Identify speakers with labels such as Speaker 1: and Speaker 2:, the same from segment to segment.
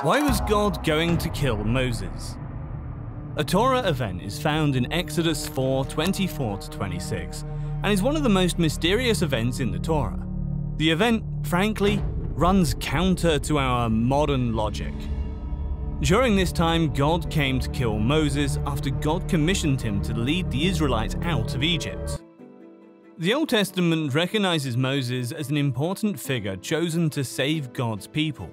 Speaker 1: Why was God going to kill Moses? A Torah event is found in Exodus 4 24 to 26 and is one of the most mysterious events in the Torah. The event, frankly, runs counter to our modern logic. During this time, God came to kill Moses after God commissioned him to lead the Israelites out of Egypt. The Old Testament recognizes Moses as an important figure chosen to save God's people.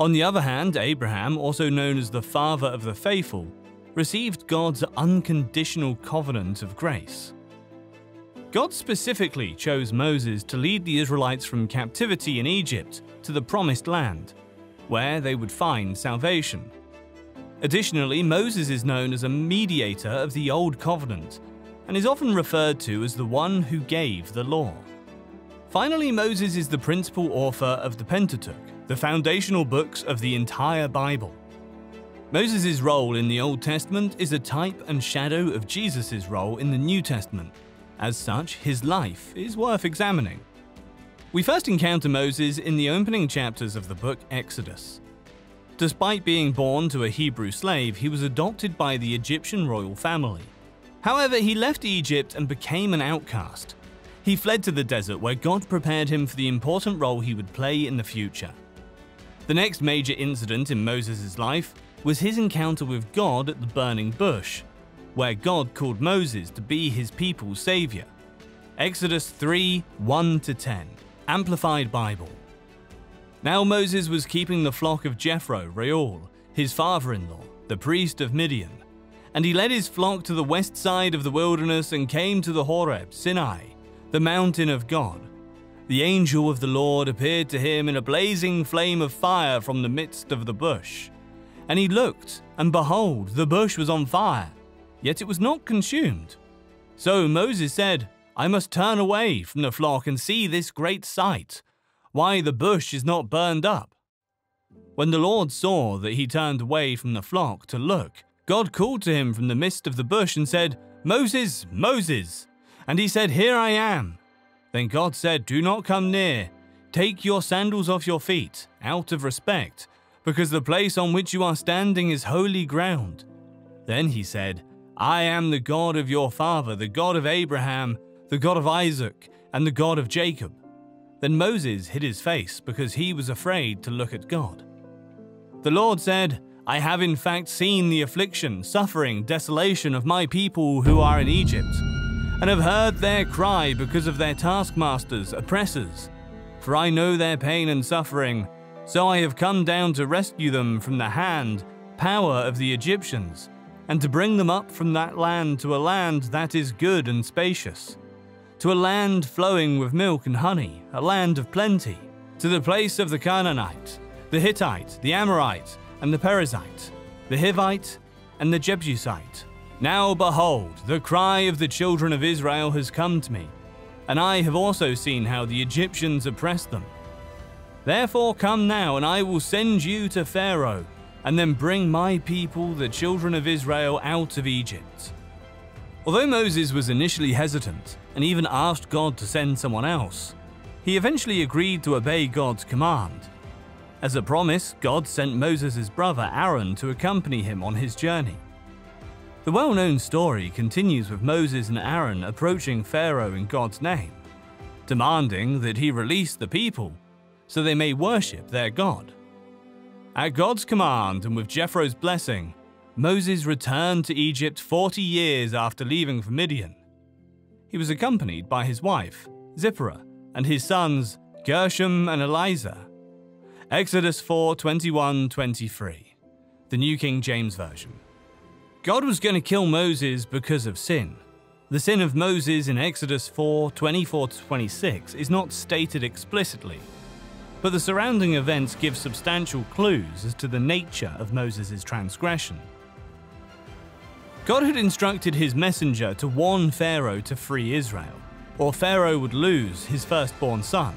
Speaker 1: On the other hand, Abraham, also known as the father of the faithful, received God's unconditional covenant of grace. God specifically chose Moses to lead the Israelites from captivity in Egypt to the Promised Land, where they would find salvation. Additionally, Moses is known as a mediator of the Old Covenant and is often referred to as the one who gave the law. Finally, Moses is the principal author of the Pentateuch, the foundational books of the entire Bible. Moses' role in the Old Testament is a type and shadow of Jesus' role in the New Testament. As such, his life is worth examining. We first encounter Moses in the opening chapters of the book Exodus. Despite being born to a Hebrew slave, he was adopted by the Egyptian royal family. However, he left Egypt and became an outcast. He fled to the desert where God prepared him for the important role he would play in the future. The next major incident in Moses' life was his encounter with God at the burning bush, where God called Moses to be his people's savior. Exodus 3 1 10, Amplified Bible. Now Moses was keeping the flock of Jethro, Reuel, his father in law, the priest of Midian. And he led his flock to the west side of the wilderness and came to the Horeb, Sinai, the mountain of God. The angel of the Lord appeared to him in a blazing flame of fire from the midst of the bush. And he looked, and behold, the bush was on fire yet it was not consumed. So Moses said, I must turn away from the flock and see this great sight, why the bush is not burned up. When the Lord saw that he turned away from the flock to look, God called to him from the midst of the bush and said, Moses, Moses! And he said, Here I am. Then God said, Do not come near. Take your sandals off your feet, out of respect, because the place on which you are standing is holy ground. Then he said, I am the God of your father, the God of Abraham, the God of Isaac, and the God of Jacob. Then Moses hid his face because he was afraid to look at God. The Lord said, I have in fact seen the affliction, suffering, desolation of my people who are in Egypt, and have heard their cry because of their taskmasters, oppressors. For I know their pain and suffering, so I have come down to rescue them from the hand, power of the Egyptians and to bring them up from that land to a land that is good and spacious, to a land flowing with milk and honey, a land of plenty, to the place of the Canaanite, the Hittite, the Amorite, and the Perizzite, the Hivite, and the Jebusite. Now behold, the cry of the children of Israel has come to me, and I have also seen how the Egyptians oppressed them. Therefore come now, and I will send you to Pharaoh, and then bring my people, the children of Israel, out of Egypt. Although Moses was initially hesitant and even asked God to send someone else, he eventually agreed to obey God's command. As a promise, God sent Moses' brother Aaron to accompany him on his journey. The well known story continues with Moses and Aaron approaching Pharaoh in God's name, demanding that he release the people so they may worship their God. At God's command and with Jethro's blessing, Moses returned to Egypt 40 years after leaving for Midian. He was accompanied by his wife, Zipporah, and his sons, Gershom and Eliezer. Exodus 4 21 23, the New King James Version. God was going to kill Moses because of sin. The sin of Moses in Exodus 4 24 26 is not stated explicitly, but the surrounding events give substantial clues as to the nature of Moses' transgression. God had instructed his messenger to warn Pharaoh to free Israel, or Pharaoh would lose his firstborn son.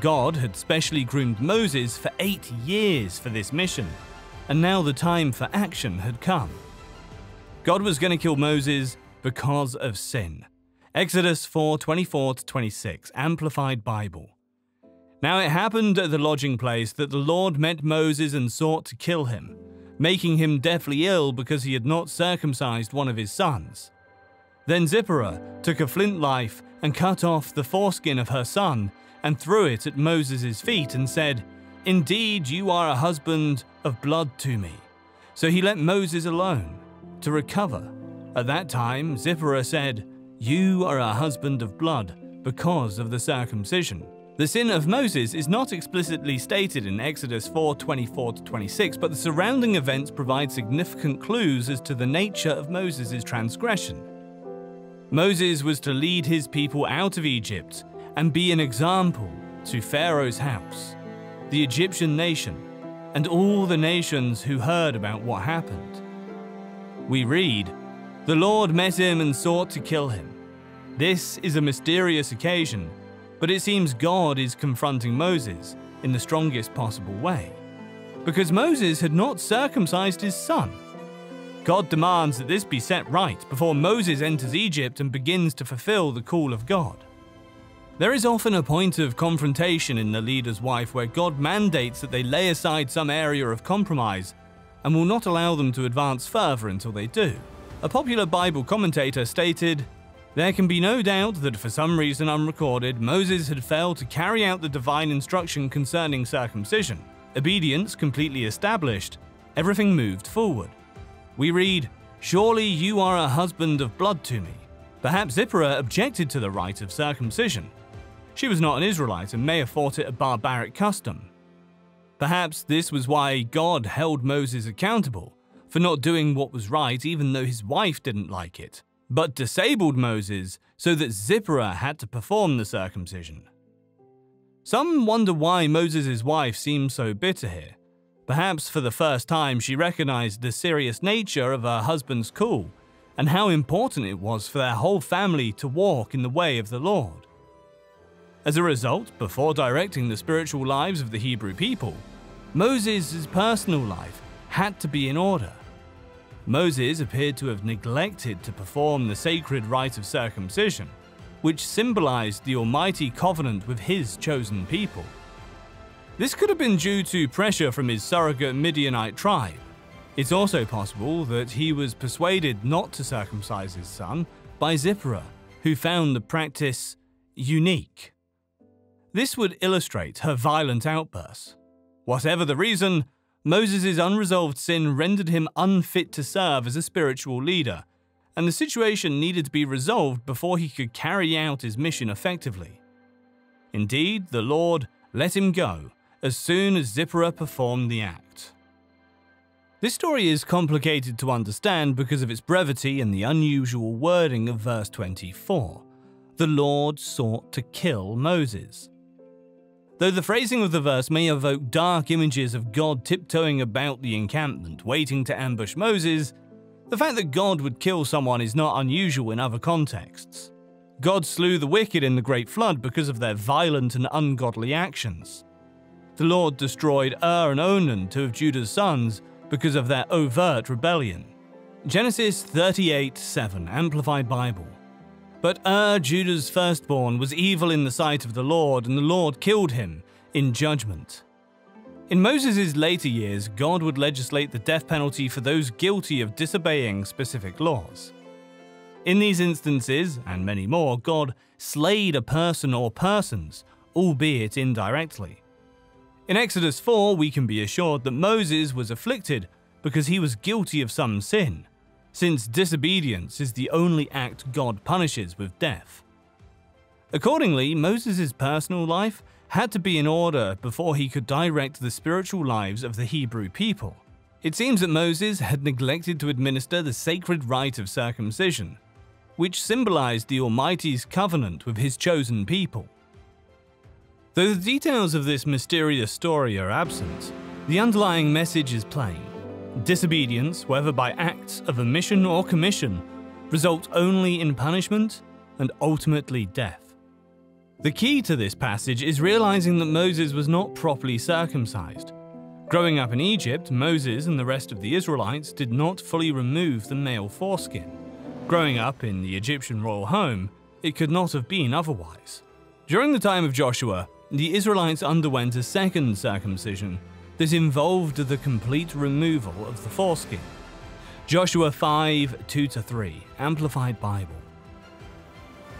Speaker 1: God had specially groomed Moses for eight years for this mission, and now the time for action had come. God was going to kill Moses because of sin. Exodus 4 24 26, Amplified Bible. Now it happened at the lodging place that the Lord met Moses and sought to kill him, making him deathly ill because he had not circumcised one of his sons. Then Zipporah took a flint knife and cut off the foreskin of her son and threw it at Moses' feet and said, Indeed, you are a husband of blood to me. So he let Moses alone to recover. At that time, Zipporah said, You are a husband of blood because of the circumcision. The sin of Moses is not explicitly stated in Exodus 4 24 26, but the surrounding events provide significant clues as to the nature of Moses' transgression. Moses was to lead his people out of Egypt and be an example to Pharaoh's house, the Egyptian nation, and all the nations who heard about what happened. We read, The Lord met him and sought to kill him. This is a mysterious occasion, but it seems God is confronting Moses in the strongest possible way. Because Moses had not circumcised his son. God demands that this be set right before Moses enters Egypt and begins to fulfill the call of God. There is often a point of confrontation in the leader's wife where God mandates that they lay aside some area of compromise and will not allow them to advance further until they do. A popular Bible commentator stated, There can be no doubt that for some reason unrecorded, Moses had failed to carry out the divine instruction concerning circumcision. Obedience completely established, everything moved forward. We read, Surely you are a husband of blood to me. Perhaps Zipporah objected to the rite of circumcision, she was not an Israelite and may have thought it a barbaric custom. Perhaps this was why God held Moses accountable for not doing what was right even though his wife didn't like it, but disabled Moses so that Zipporah had to perform the circumcision. Some wonder why Moses' wife seemed so bitter here. Perhaps for the first time she recognized the serious nature of her husband's call and how important it was for their whole family to walk in the way of the Lord. As a result, before directing the spiritual lives of the Hebrew people, Moses' personal life had to be in order. Moses appeared to have neglected to perform the sacred rite of circumcision, which symbolized the almighty covenant with his chosen people. This could have been due to pressure from his surrogate Midianite tribe. It's also possible that he was persuaded not to circumcise his son by Zipporah, who found the practice unique. This would illustrate her violent outbursts. Whatever the reason, Moses' unresolved sin rendered him unfit to serve as a spiritual leader, and the situation needed to be resolved before he could carry out his mission effectively. Indeed, the Lord let him go as soon as Zipporah performed the act. This story is complicated to understand because of its brevity and the unusual wording of verse 24. The Lord sought to kill Moses. Though the phrasing of the verse may evoke dark images of God tiptoeing about the encampment, waiting to ambush Moses, the fact that God would kill someone is not unusual in other contexts. God slew the wicked in the Great Flood because of their violent and ungodly actions. The Lord destroyed Ur and Onan, two of Judah's sons, because of their overt rebellion. Genesis 38 7, Amplified Bible. But Ur, Judah's firstborn, was evil in the sight of the Lord, and the Lord killed him in judgment. In Moses' later years, God would legislate the death penalty for those guilty of disobeying specific laws. In these instances, and many more, God slayed a person or persons, albeit indirectly. In Exodus 4, we can be assured that Moses was afflicted because he was guilty of some sin, since disobedience is the only act God punishes with death. Accordingly, Moses' personal life had to be in order before he could direct the spiritual lives of the Hebrew people. It seems that Moses had neglected to administer the sacred rite of circumcision, which symbolized the Almighty's covenant with his chosen people. Though the details of this mysterious story are absent, the underlying message is plain. Disobedience, whether by acts of omission or commission, results only in punishment and ultimately death. The key to this passage is realizing that Moses was not properly circumcised. Growing up in Egypt, Moses and the rest of the Israelites did not fully remove the male foreskin. Growing up in the Egyptian royal home, it could not have been otherwise. During the time of Joshua, the Israelites underwent a second circumcision that involved the complete removal of the foreskin. Joshua 5 2 3, Amplified Bible.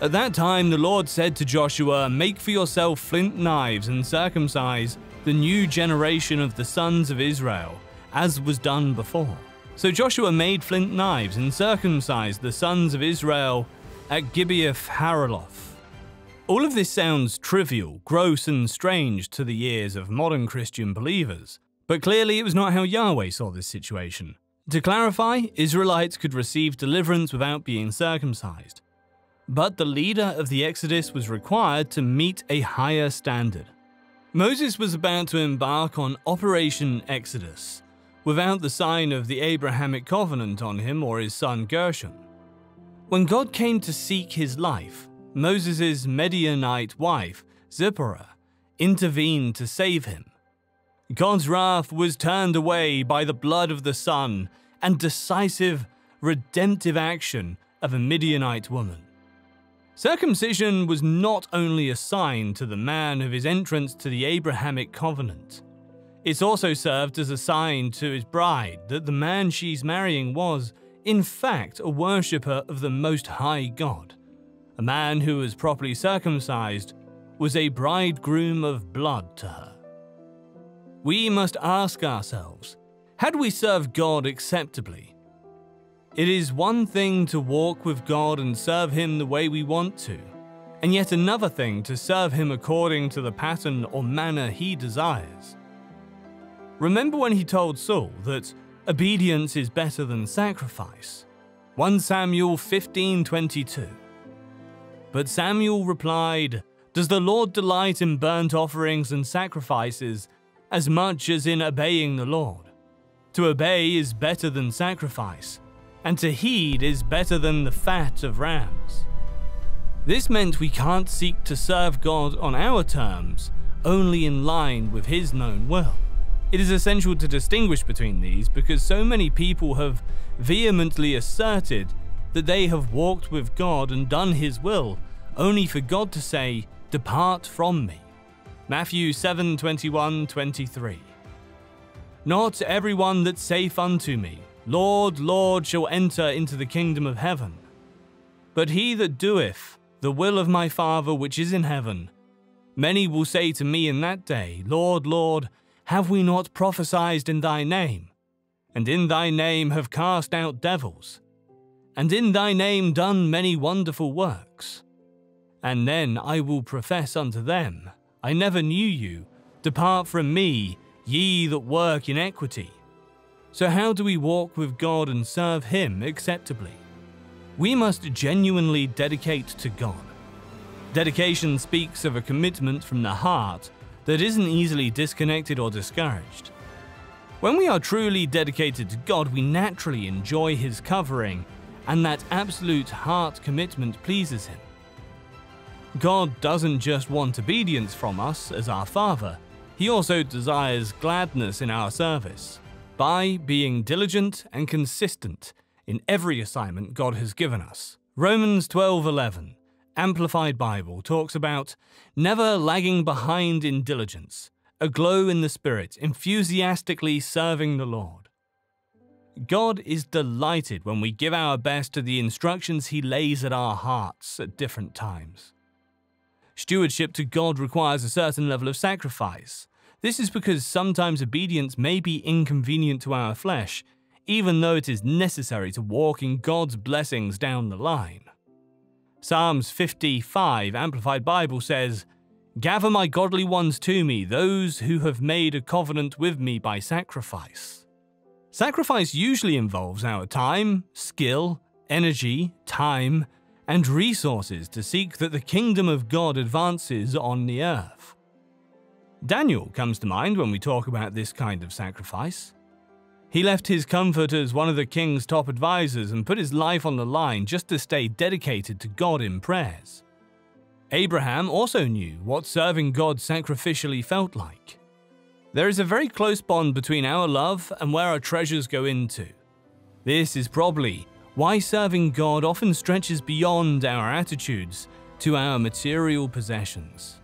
Speaker 1: At that time, the Lord said to Joshua, Make for yourself flint knives and circumcise the new generation of the sons of Israel, as was done before. So Joshua made flint knives and circumcised the sons of Israel at Gibeath Haaraloth. All of this sounds trivial, gross, and strange to the ears of modern Christian believers, but clearly it was not how Yahweh saw this situation. To clarify, Israelites could receive deliverance without being circumcised. But the leader of the Exodus was required to meet a higher standard. Moses was about to embark on Operation Exodus, without the sign of the Abrahamic covenant on him or his son Gershom. When God came to seek his life, Moses' Midianite wife, Zipporah, intervened to save him. God's wrath was turned away by the blood of the Son and decisive, redemptive action of a Midianite woman. Circumcision was not only a sign to the man of his entrance to the Abrahamic covenant, it also served as a sign to his bride that the man she's marrying was, in fact, a worshipper of the Most High God. A man who was properly circumcised was a bridegroom of blood to her. We must ask ourselves, do we serve God acceptably? It is one thing to walk with God and serve Him the way we want to, and yet another thing to serve Him according to the pattern or manner He desires. Remember when He told Saul that obedience is better than sacrifice? 1 Samuel 15:22. But Samuel replied, Does the Lord delight in burnt offerings and sacrifices as much as in obeying the Lord? To obey is better than sacrifice and to heed is better than the fat of rams. This meant we can't seek to serve God on our terms, only in line with His known will. It is essential to distinguish between these because so many people have vehemently asserted that they have walked with God and done His will, only for God to say, Depart from me. Matthew 7 21 23. Not everyone that saith unto me, Lord, Lord, shall enter into the kingdom of heaven. But he that doeth the will of my Father which is in heaven. Many will say to me in that day, Lord, Lord, have we not prophesied in thy name? And in thy name have cast out devils? And in thy name done many wonderful works? And then I will profess unto them, I never knew you. Depart from me, ye that work in iniquity. So, how do we walk with God and serve Him acceptably? We must genuinely dedicate to God. Dedication speaks of a commitment from the heart that isn't easily disconnected or discouraged. When we are truly dedicated to God, we naturally enjoy His covering, and that absolute heart commitment pleases Him. God doesn't just want obedience from us as our Father, He also desires gladness in our service by being diligent and consistent in every assignment God has given us. Romans 12:11, Amplified Bible talks about never lagging behind in diligence, aglow in the spirit, enthusiastically serving the Lord. God is delighted when we give our best to the instructions he lays at our hearts at different times. Stewardship to God requires a certain level of sacrifice, this is because sometimes obedience may be inconvenient to our flesh, even though it is necessary to walk in God's blessings down the line. Psalms 55 Amplified Bible says, Gather my godly ones to me, those who have made a covenant with me by sacrifice. Sacrifice usually involves our time, skill, energy, time, and resources to seek that the kingdom of God advances on the earth. Daniel comes to mind when we talk about this kind of sacrifice. He left his comfort as one of the king's top advisors and put his life on the line just to stay dedicated to God in prayers. Abraham also knew what serving God sacrificially felt like. There is a very close bond between our love and where our treasures go into. This is probably why serving God often stretches beyond our attitudes to our material possessions.